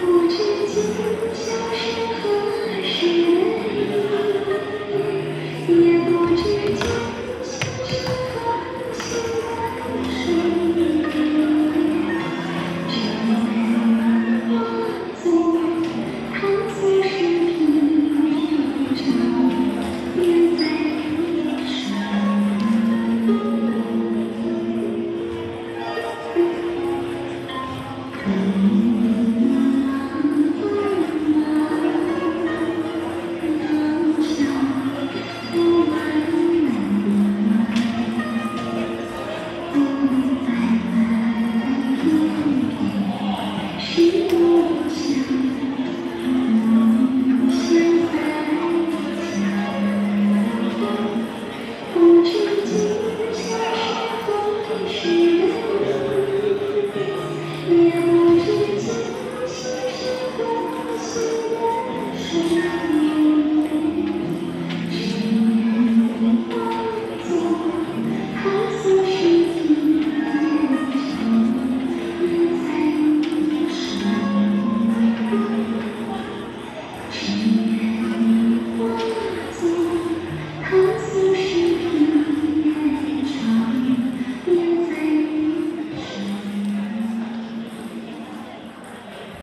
不知今。